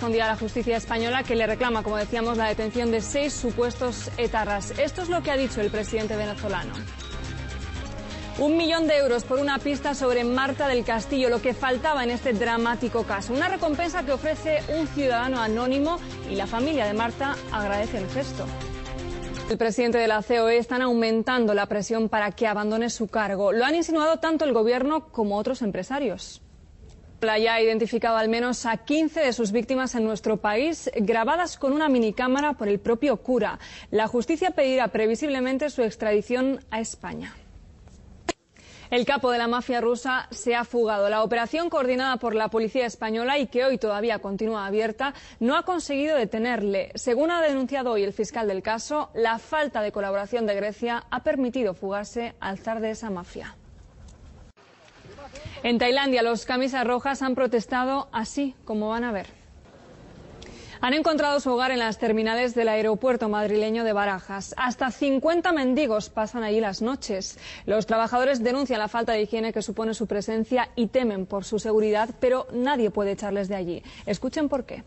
respondía a la justicia española que le reclama, como decíamos, la detención de seis supuestos etarras. Esto es lo que ha dicho el presidente venezolano. Un millón de euros por una pista sobre Marta del Castillo, lo que faltaba en este dramático caso. Una recompensa que ofrece un ciudadano anónimo y la familia de Marta agradece el gesto. El presidente de la COE están aumentando la presión para que abandone su cargo. Lo han insinuado tanto el gobierno como otros empresarios. La ya ha identificado al menos a 15 de sus víctimas en nuestro país, grabadas con una minicámara por el propio cura. La justicia pedirá previsiblemente su extradición a España. El capo de la mafia rusa se ha fugado. La operación coordinada por la policía española y que hoy todavía continúa abierta no ha conseguido detenerle. Según ha denunciado hoy el fiscal del caso, la falta de colaboración de Grecia ha permitido fugarse al zar de esa mafia. En Tailandia, los camisas rojas han protestado así, como van a ver. Han encontrado su hogar en las terminales del aeropuerto madrileño de Barajas. Hasta 50 mendigos pasan allí las noches. Los trabajadores denuncian la falta de higiene que supone su presencia y temen por su seguridad, pero nadie puede echarles de allí. Escuchen por qué.